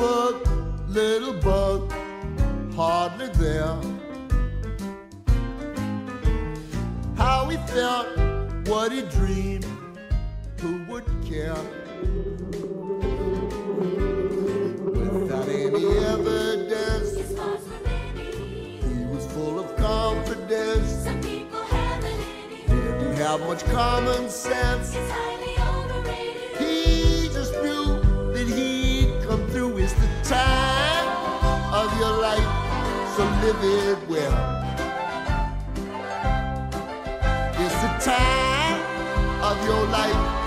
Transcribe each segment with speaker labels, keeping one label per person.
Speaker 1: bug, little bug, hardly there. How he felt, what he dreamed, who would care? Without any evidence,
Speaker 2: His flaws were many.
Speaker 1: he was full of confidence.
Speaker 2: Some people have it in him.
Speaker 1: Didn't have much common sense. Time of your life, so live it well. It's the time of your life,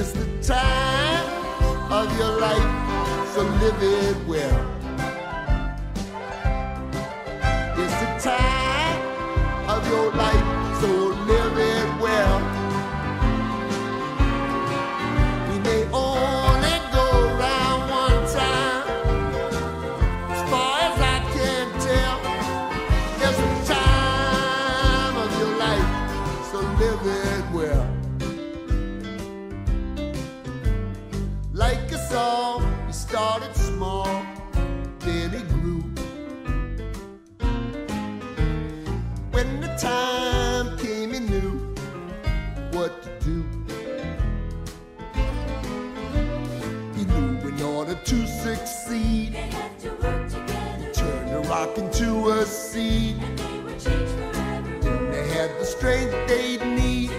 Speaker 1: It's the time of your life, so live it well. It's the time of your life, so to succeed,
Speaker 2: They have to work together.
Speaker 1: turn the rock into a seed.
Speaker 2: And they would change forever.
Speaker 1: They had the strength they'd need.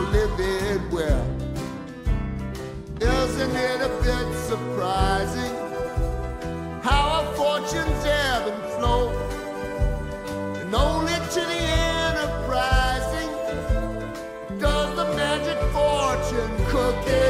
Speaker 1: Live it well. Isn't it a bit surprising how our fortunes ebb and flow? And only to the enterprising does the magic fortune cookie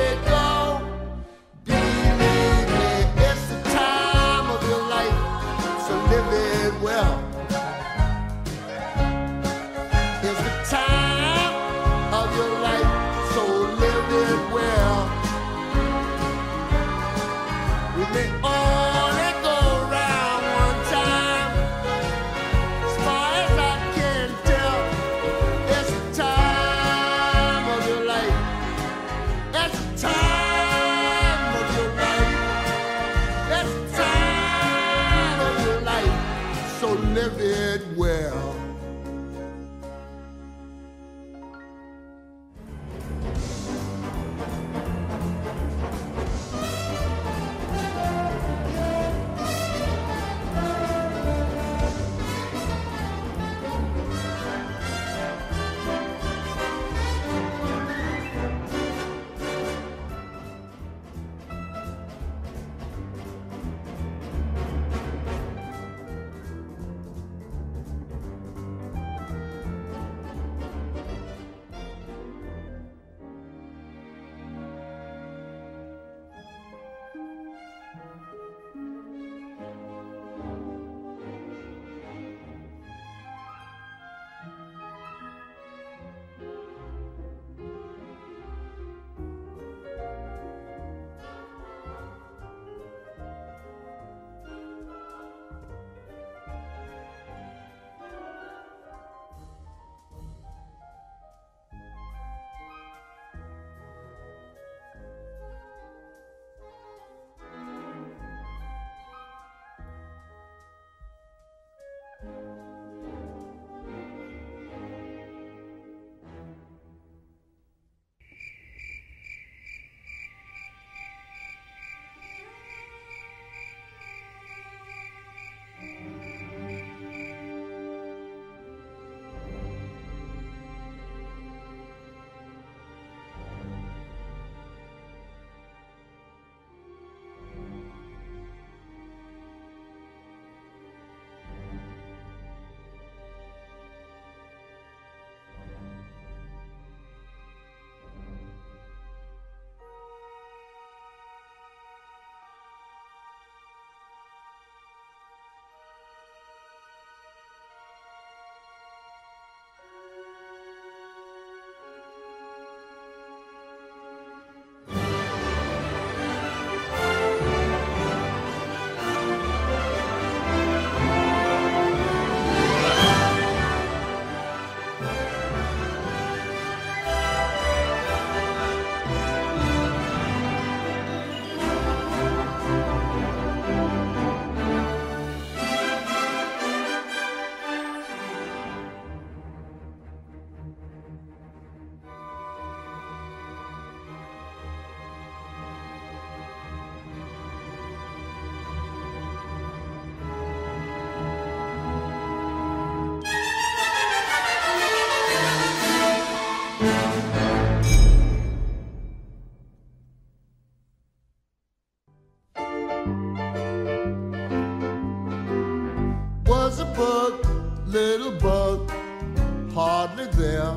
Speaker 1: hardly there.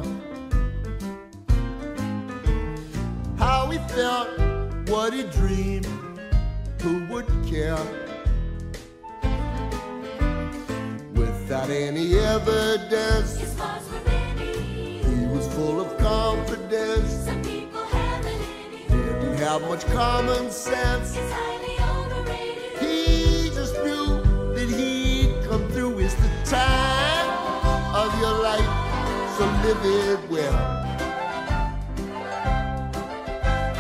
Speaker 1: How he felt, what he dreamed, who would care? Without any evidence,
Speaker 2: His hearts were ready.
Speaker 1: he was full of confidence,
Speaker 2: Some people have it in him.
Speaker 1: didn't have much common sense.
Speaker 2: He's highly overrated.
Speaker 1: He just knew that he'd come through. It's the time of your life, so live it well.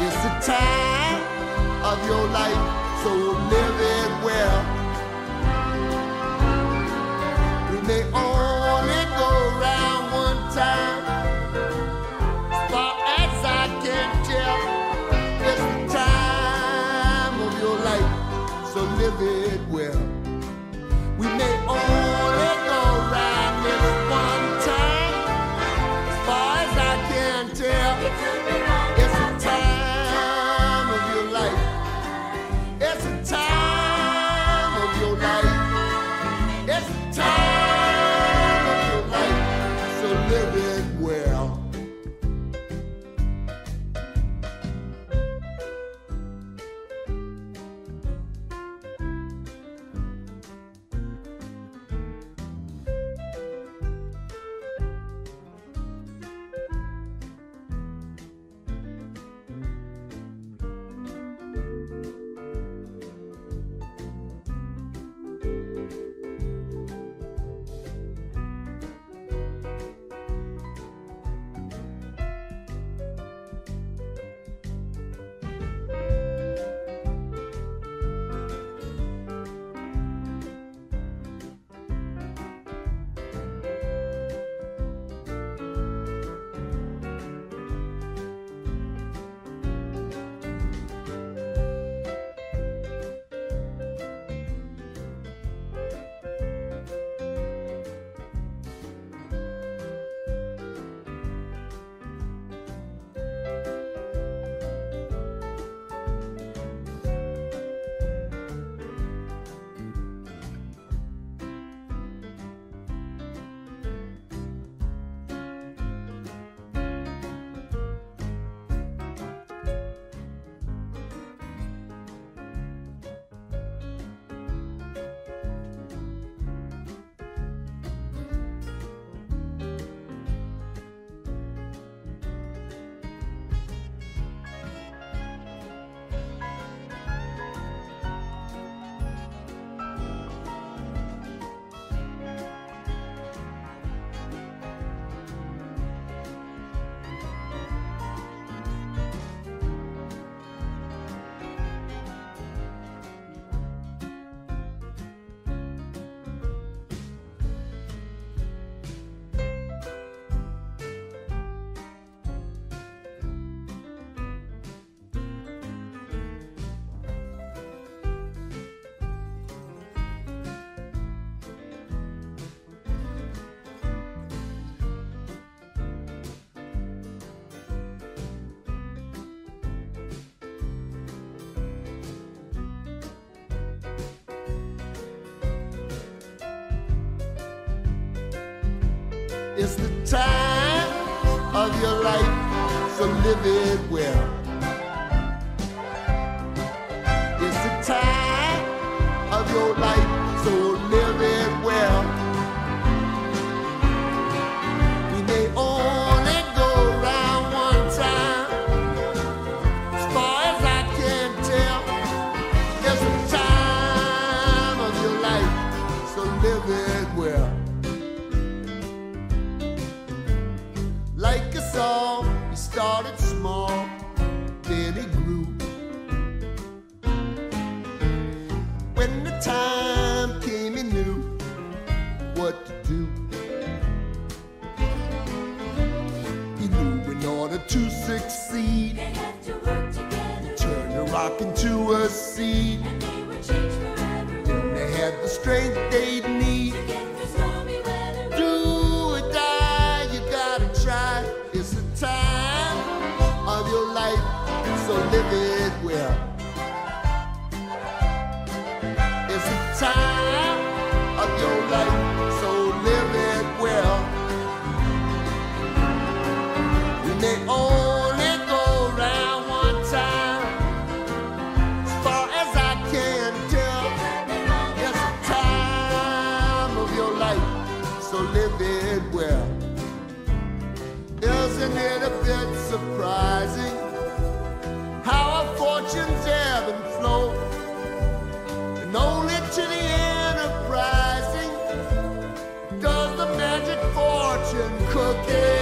Speaker 1: It's the time of your life, so live it well. It's the time of your life, so live it well.
Speaker 2: had
Speaker 1: the strength they'd need. Do or die, you gotta try. It's the time of your life, so live it. cooking.